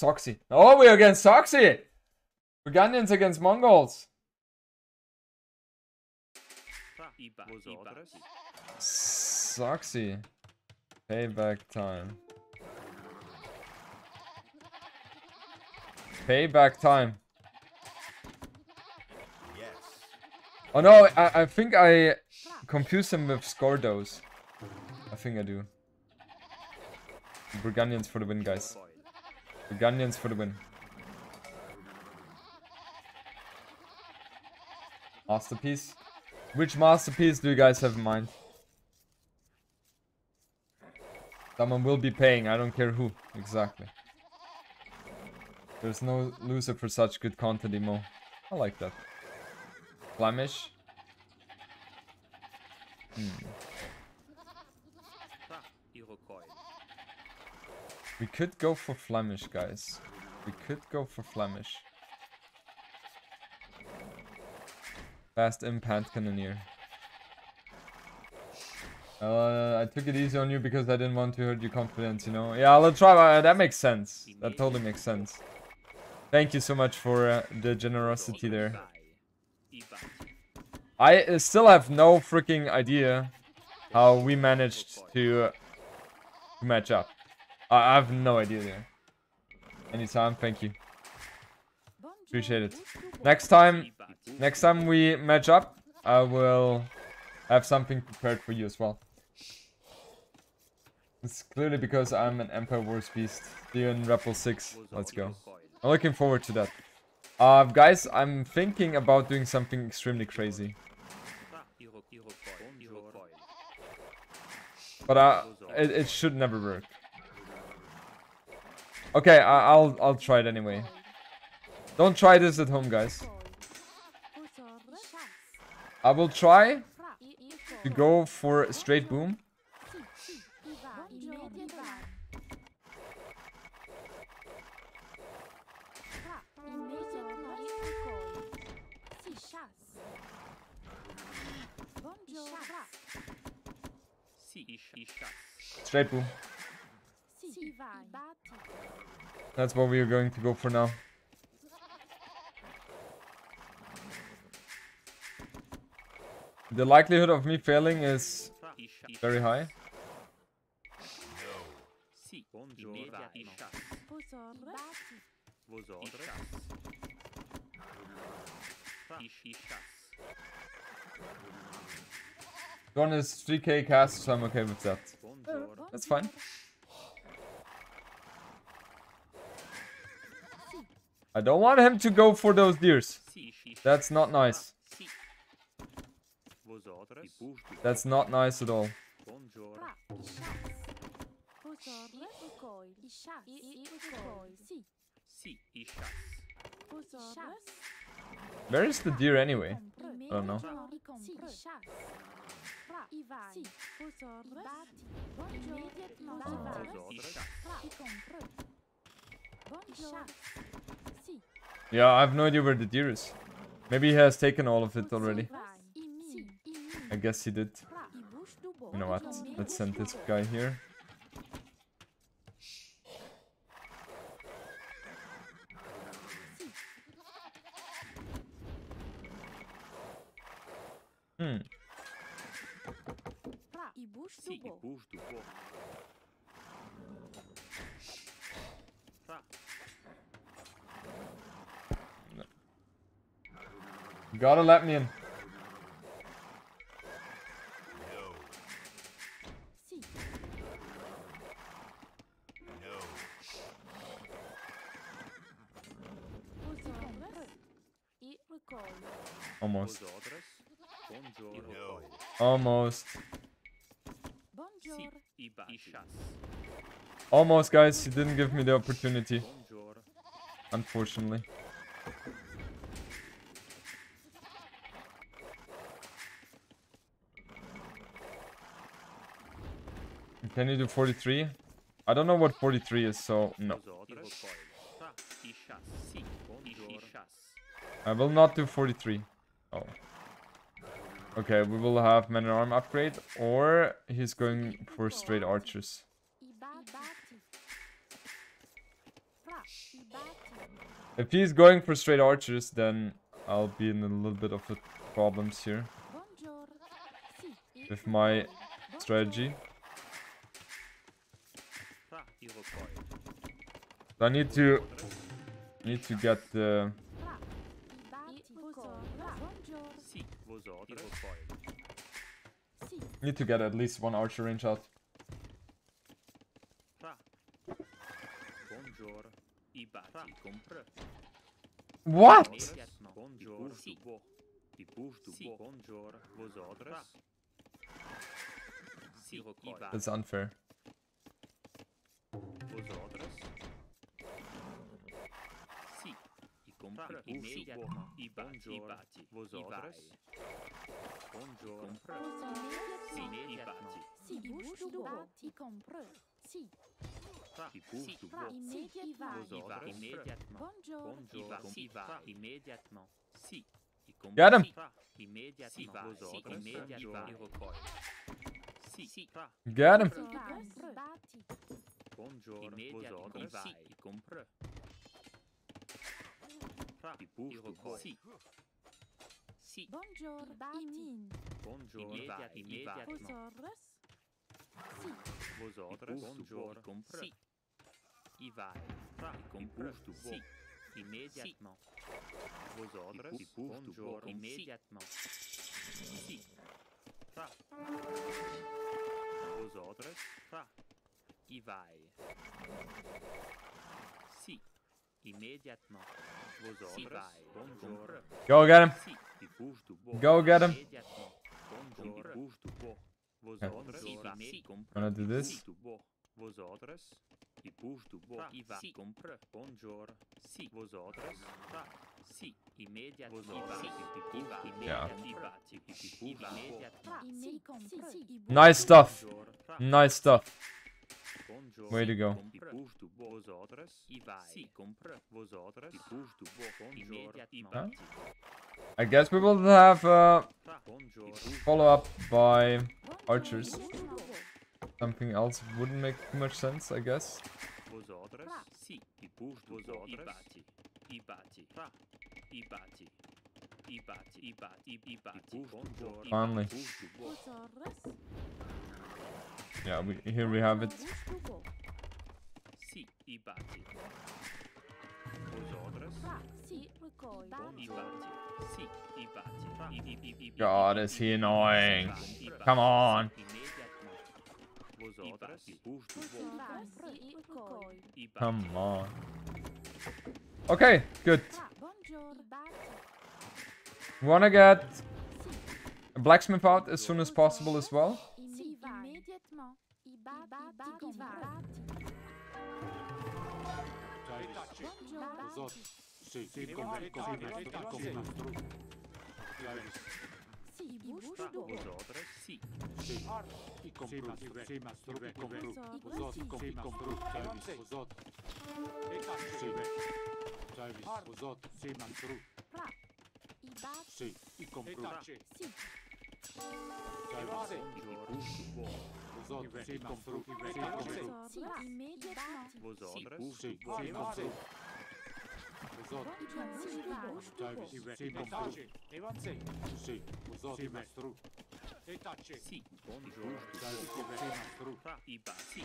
Soxy. Oh, we're against Soxy! Burgundians against Mongols. Soxy. Payback time. Payback time. Oh no, I, I think I confused him with Scordos. I think I do. Burgundians for the win, guys. Burgundians for the win. Masterpiece? Which masterpiece do you guys have in mind? Someone will be paying, I don't care who. Exactly. There's no loser for such good content, Emo. I like that. Flemish. Hmm. We could go for Flemish, guys. We could go for Flemish. Fast impact cannoneer. Uh, I took it easy on you because I didn't want to hurt your confidence, you know? Yeah, let's try. Uh, that makes sense. That totally makes sense. Thank you so much for uh, the generosity there. I uh, still have no freaking idea how we managed to, uh, to match up. I have no idea there. Anytime, thank you. Appreciate it. Next time, next time we match up, I will have something prepared for you as well. It's clearly because I'm an Empire Wars beast. in Rebel 6. Let's go. I'm looking forward to that. Uh, guys, I'm thinking about doing something extremely crazy. But uh, it, it should never work. Okay, I will I'll try it anyway. Don't try this at home, guys. I will try to go for straight boom. Straight boom. That's what we are going to go for now. The likelihood of me failing is very high. Gone is 3k cast, so I'm okay with that. That's fine. I don't want him to go for those deers. That's not nice. That's not nice at all. Where is the deer anyway? I don't know. Yeah, I have no idea where the deer is. Maybe he has taken all of it already. I guess he did. You know what? Let's send this guy here. Hmm. Gotta let me in. Almost. Almost. Almost, guys. He didn't give me the opportunity. Unfortunately. Can you do 43? I don't know what 43 is, so no. I will not do 43. Oh. Okay, we will have man at arm upgrade, or he's going for straight archers. If he's going for straight archers, then I'll be in a little bit of a problems here with my strategy. So I need to need to get the. Iroquois. need to get at least one archer range out. What? That's Bonjour. I compre. Immédiatement. Ibati. Ibati. Vos ordres. Bonjour. Compre. Si. Ibati. Si, bouge du bois, y compreux. Si, Fra. I bouge Dubo. immédiatement. Vos ordres. Immédiatement. Bonjour. Bonjour. Va, si, va, immédiatement. Si. I compre. Get him. Si. Fra. Iroquois. Si. Si. Bonjour. Imin. Bonjour. Immédiat, immédiatement. Vos Si, Vos ordres. Bonjour. I compre. Si. I vai. Fra. I compre. Si. Immédiatement. Vos ordres. I Go get him. Si. I bouge du bois. Go get him. Immédiatement. Bonjour. I bouge du bois. Vos eh. Okay. ordres. Si va. Si. Compre. Gonna do this. Si. Du bois. Vos ordres. I bouge du bois. I va. Si. Compre. Bonjour. Si. Vos ordres. Fra. Si. Immédiatement. Vos ordres. Si. I va. Immédiatement. I va. I bouge du bois. Immédiatement. si, compreux. Si, bouge Nice stuff. Nice stuff. Bonjour. Way to go. I bouge du bois. Vos ordres. I va. Si. Compre. Vos ordres. I bouge du bois. Bonjour. I Huh? I guess we will have uh, follow up by archers. bouge du bois. Something else wouldn't make too much sense, I guess. Finally. Yeah, we, here we have it. God, is he annoying. Come on. Come on. Okay, good. Wanna get a blacksmith out as soon as possible as well. Si, immédiatement. I bâti. Compreux. Bonjour. Bâti. Sì, sì, come, come, come, come, Si, bouge Fra. du bois. Vos ordres? Si. sì, i compru, sì, mastru, compru, Vos ordres. uzot, Si. sì, compru, servis, uzot, sì, servis, uzot, sì, mastru, Fra. I bâti. sì, i compru, Si. servis, Bonjour. I bouge du bois. uzot, sì, mastru, sì, Vos compru, ordres. Si, immédiatement. Vos ordres? sì, du sì, bois. compru, uzot, Bonjour. Si, bouge du bois. servis, sì, compru, sì, uzot, mastru, Si. Bonjour. servis, sì, mastru, Fra. I bati.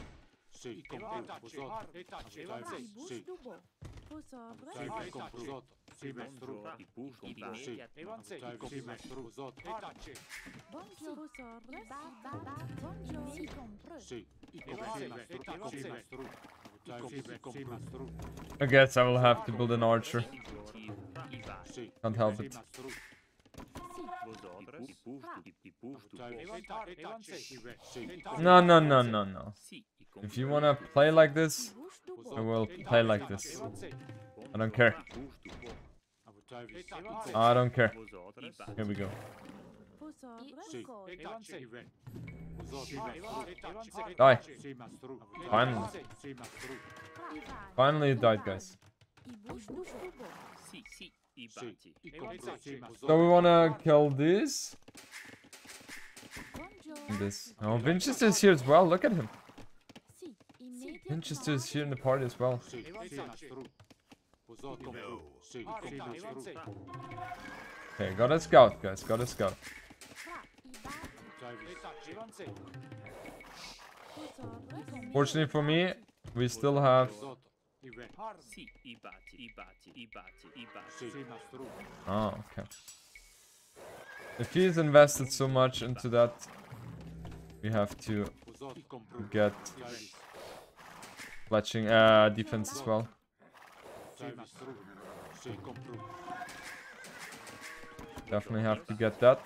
sì, i compru, uzot, Fra. I bouge sì, du bois. Vos ordres. servis, compru, uzot, sì, mastru, Bonjour. I bouge Compru, immédiatement. servis, sì, mastru, uzot, Bonjour. Vos ordres. Bâti. Bonjour. Si, compreux. sì, i compru, sì, mastru, sì, mastru, servis, sì, mastru, I guess I will have to build an archer. I bati. sì, Can't help it. mastru, Vos ordres? I bouge du I bouge du bois. sì, No, no, no, no, no. If you wanna play like this, I will play like this. I don't care. I bouge du bois. servis, I don't care. Here we go. Vos ordres. Sì. Recueil. uzot, sì, mastru, Die. Finally. sì, mastru, Fra. I vai. Finally it died, guys. I bouge du bois. Si. Si. I sì, bati. i compru, sì, mastru, So we wanna kill this Bonjour. and this. Oh, Winchester's here as well. Look at him. Si. Winchester is here in the party as well. Okay, got a scout, guys. Got a scout. Fortunately for me, we still have. Oh, okay. If he's invested so much into that, we have to get fletching uh, defense as well. Sì, mastro. Sì, compro. Definitely have to get that.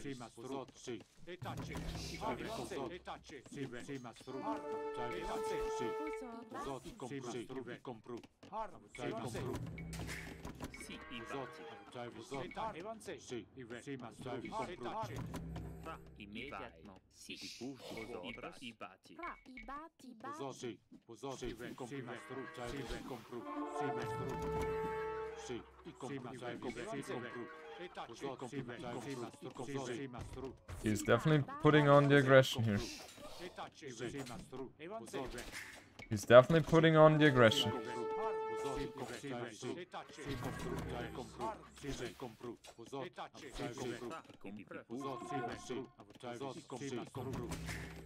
Sima strut si. Etace. Zot. Etace. Sive. Sima strut. Etace. Si. Zot compru. Sive compru. Sai compru. Si. Zot. Sai zot. Etace. Si. Ive. Sima strut. Etace. Tra immediatno. Si. Pusto iba ibati. Tra ibati ibati. Zosi. Zosi. Sima strut. Sive compru. Sive strut. Si. I compru. Sai compru. Si compru. Outros. Sì, Ive. Sì, mastro. Travis. compro. Fra, imediatement. Sì, i bouge, i bati, i bati. Fra, i bati, i Os bati. outros. Sì. Os outros. Sì, Ive. compro. mastro. Travis. compro. Sì, mastro. Sì, i compro. Travis. compro. Sì, compro. Os outros. Sì, Travis. Sì, mastro. Compro. Sì, mastro.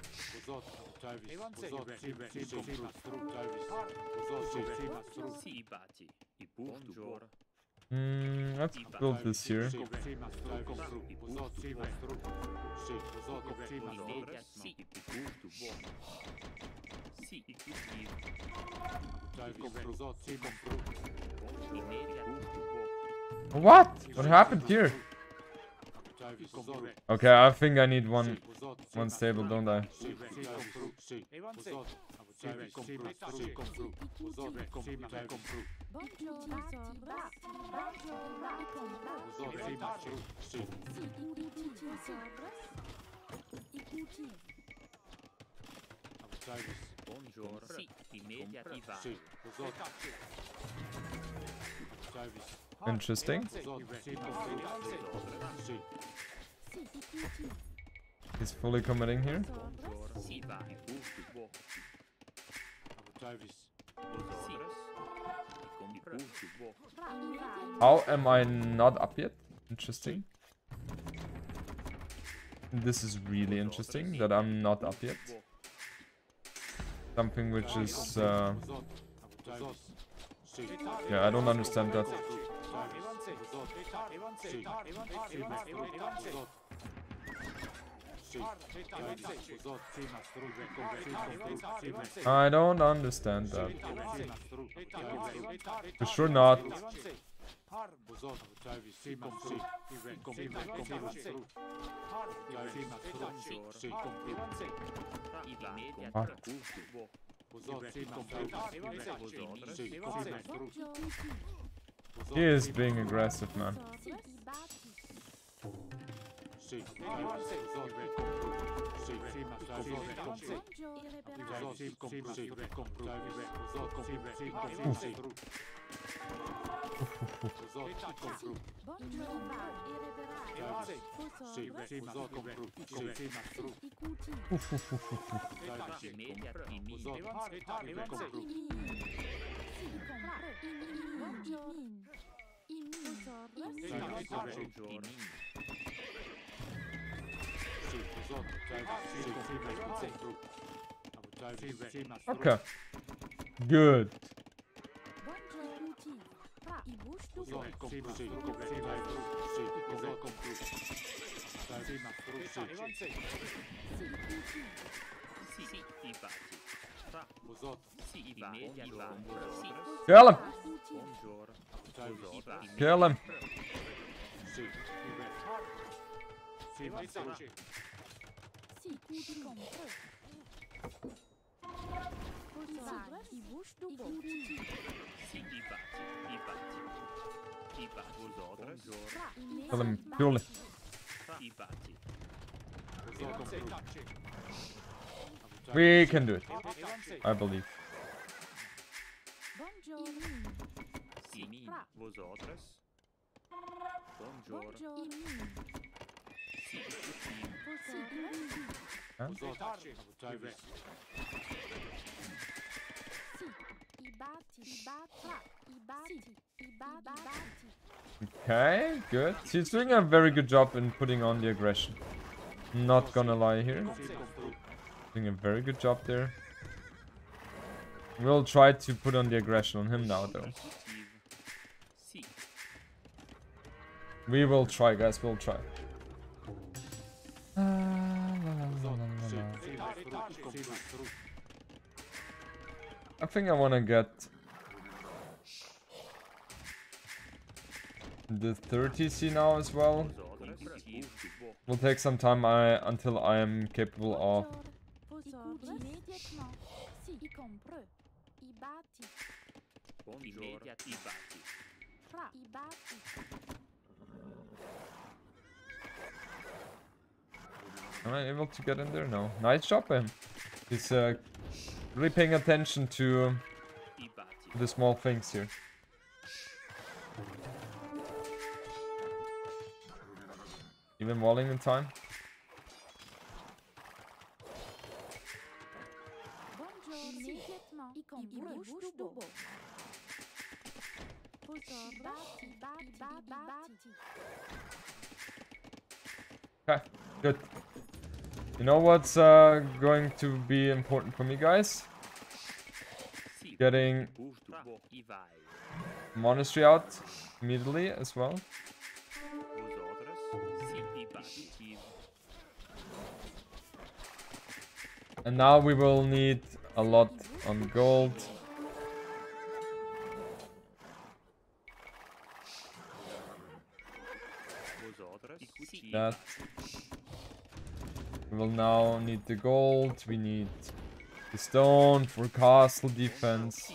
He's definitely putting on the aggression here. Ive. Sì, mastro. Os outros. He's definitely putting on the aggression. Hmm, let's build this here. What? What happened here? Okay, I think I need one one stable, don't I? Buongiorno, Sora. Buongiorno, i compra. Sì, i cuciti, Sora. I cuciti. Buongiorno. Sì, immediati vai. Sì. Interesting. Sì, i cuciti. He's fully committing here. Vai. How am I not up yet? Interesting. This is really interesting that I'm not up yet. Something which is uh, yeah, I don't understand that. I don't understand that. For sure not. He is being aggressive, man. Sì, i bati. Buongiorno, Immediati. Sì. Kill him! Kill him! Sì, i cuciti. Compra. Fosora. I busto. I cuciti. Sì, i bati. I bati. I bati. Buongiorno. Fra, i Kill him mesi. purely. Fra, i bati. Evansei taci. We can do it. I believe. Buongiorno. Simin, vosotras. Buongiorno. Okay, good. He's doing a very good job in putting on the aggression. Not gonna lie here. Doing a very good job there. We'll try to put on the aggression on him now, though. We will try, guys. We'll try. I think I wanna get the 30C now as well. Will take some time I, until I am capable of. Am I able to get in there? No. Nice job him. He's uh, really paying attention to the small things here. Even walling in time. Okay, good. You know what's uh, going to be important for me, guys? Getting monastery out immediately as well. And now we will need a lot on gold. That. We will now need the gold. We need the stone for castle defense.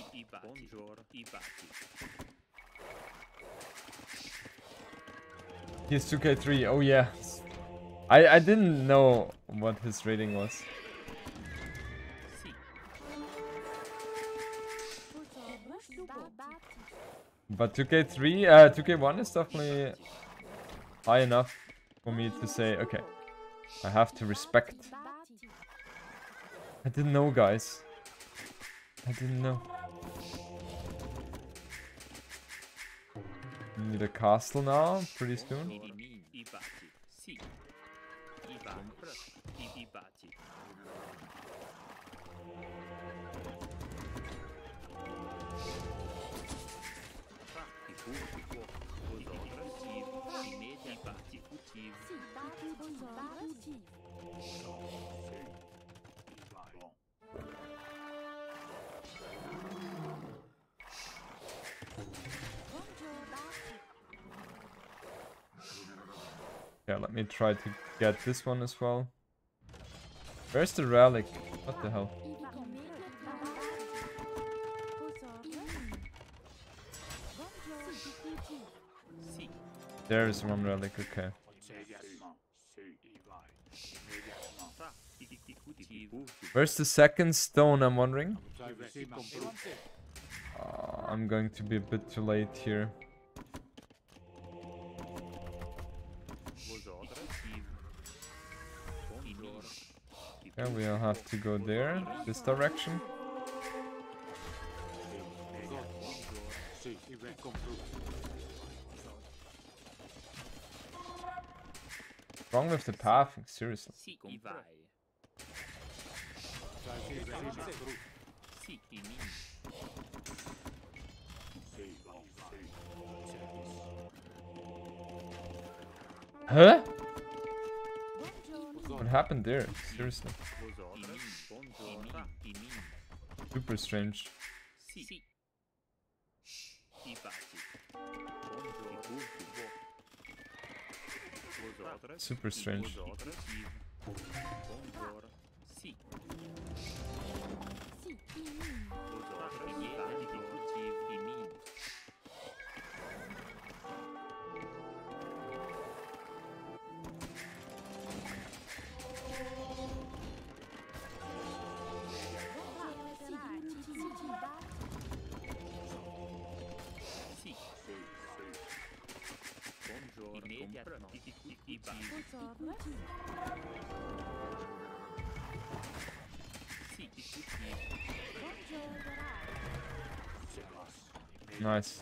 He's 2k3. Oh yeah. I I didn't know what his rating was. But 2k3, uh, 2k1 is definitely high enough for me to say, okay, I have to respect. I didn't know, guys. I didn't know. Need a castle now, pretty soon. Yeah, let me try to get this one as well. Where's the relic? What the hell? There is one relic, okay. Immediatement. Sei. I vai. Immediatement. Fra. I, i, i utiv. Where's the second stone, I'm wondering? Uh, I'm going to be a bit too late here. Yeah, we'll have to go there, this direction. Wrong with the path? Seriously. Si. I vai. Sei. Ives. Sei compru. Si. I min. Sei. vai. Sei. Huh? What happened there? Seriously. Super strange. Super strange. Buongiorno, e Buongiorno. e ti Nice.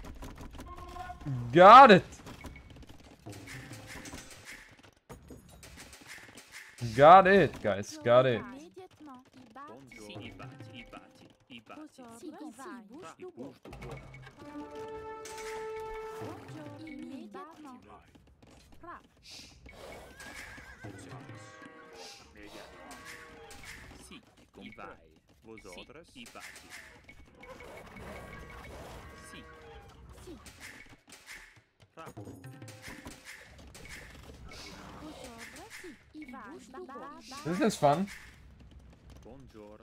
Got it. Got it, guys. Got it. Buongiorno.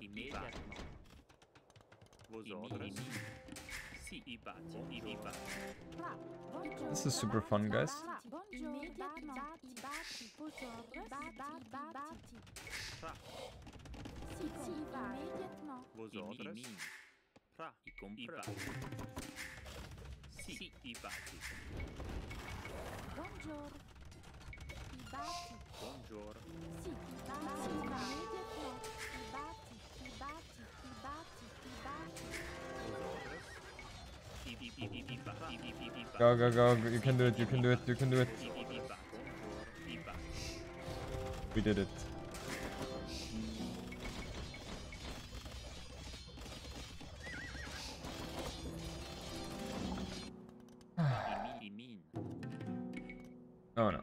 This is super fun, guys. Go, go, go. You can do it. You can do it. You can do it. We did it. Oh no,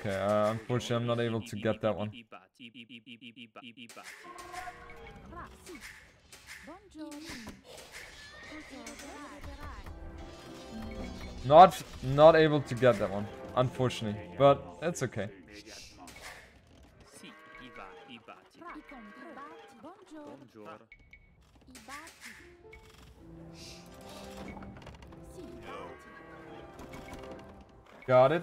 Okay, uh, unfortunately, I'm not able to get that one. Not, not able to get that one, unfortunately. But that's okay. Got i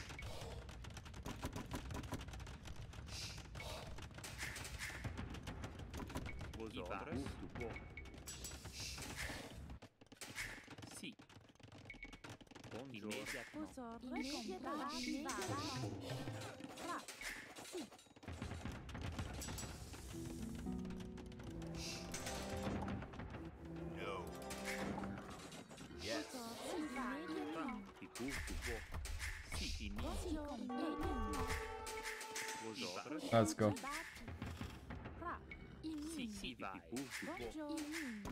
Sì. Let's go. Ibati. Pra. Imin. Sì, sì, vai. Buongiorno.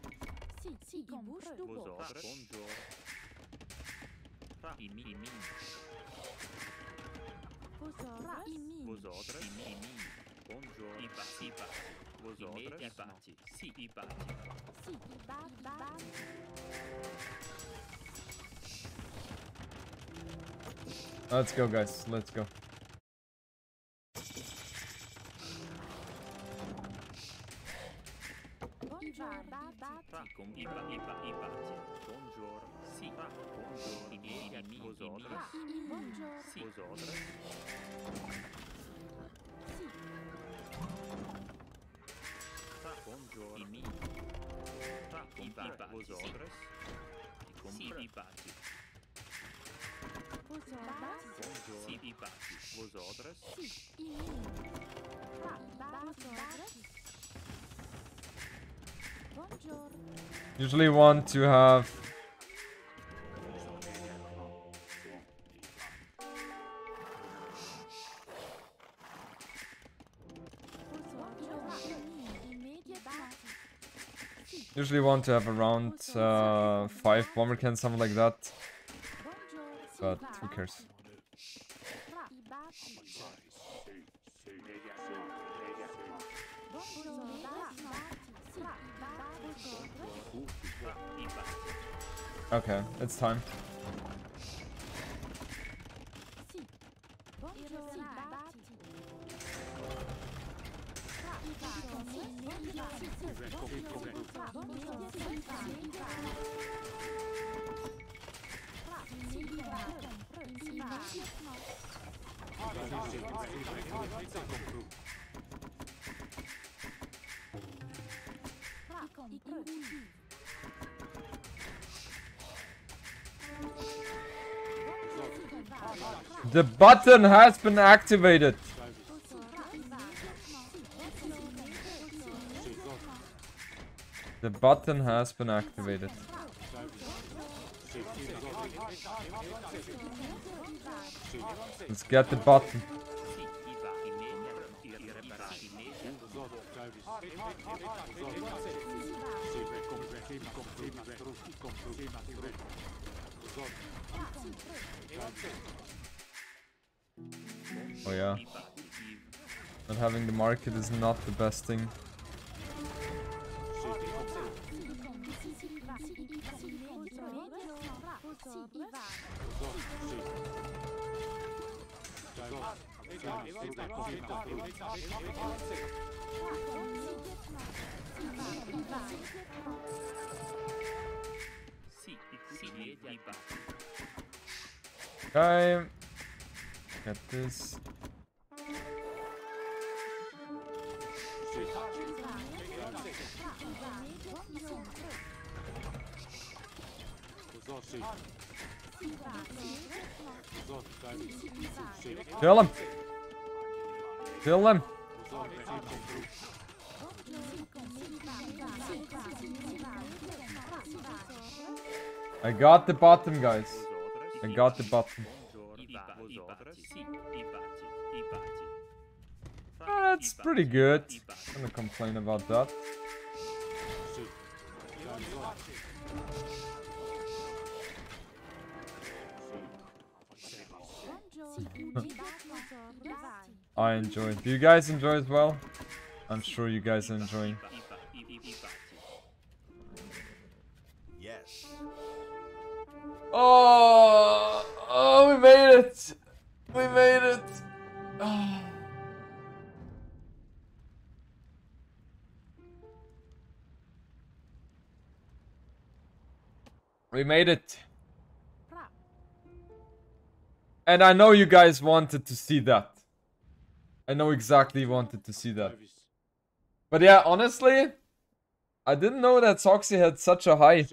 Sì, sì, i busto Vos bo. outras. Buongiorno. Pra. In in Pra. Imin. Vos outras. In in Buongiorno. Iba, iba. Vos. Ibati. Sì, ibati. Sì, ibati. Ibati. Let's go, guys. Let's go. Vos outras. Sì, imin. Pra. Buongiorno. Buongiorno. Usually want to have usually want to have around uh, five bomber cans, something like that. But who cares? Okay, it's time. The button has been activated. The button has been activated. Let's get the button. Oh yeah, not having the market is not the best thing. Okay. Get this. Kill him. Kill him. I got the bottom, guys. I got the bottom. Ah, That's pretty good. I'm Gonna complain about that. I enjoy. Do you guys enjoy as well? I'm sure you guys are enjoying. Yes. Oh, oh, we made it. We made it. Oh. We made it. And I know you guys wanted to see that. I know exactly wanted to see that. But yeah, honestly, I didn't know that Soxy had such a high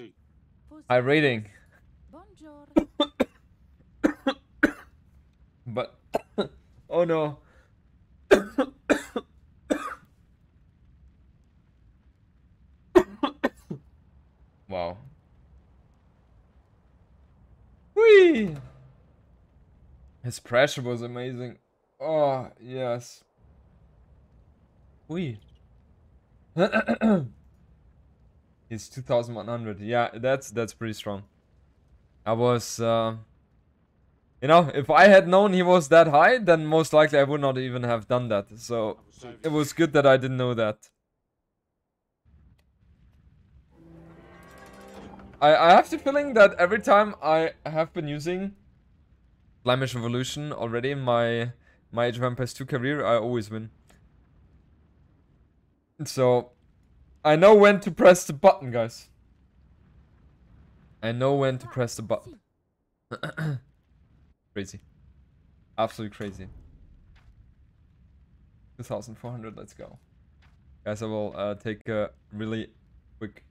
high rating. But oh no. wow. Whee! His pressure was amazing. Oh, yes. Oui. He's 2100. Yeah, that's that's pretty strong. I was uh, you know, if I had known he was that high, then most likely I would not even have done that. So it was good that I didn't know that. I, I have the feeling that every time I have been using Flemish Revolution already in my my Age of Empires 2 career, I always win. So I know when to press the button, guys. I know when to press the button. crazy. Absolutely crazy. 2400, let's go. Guys, I will uh, take a really quick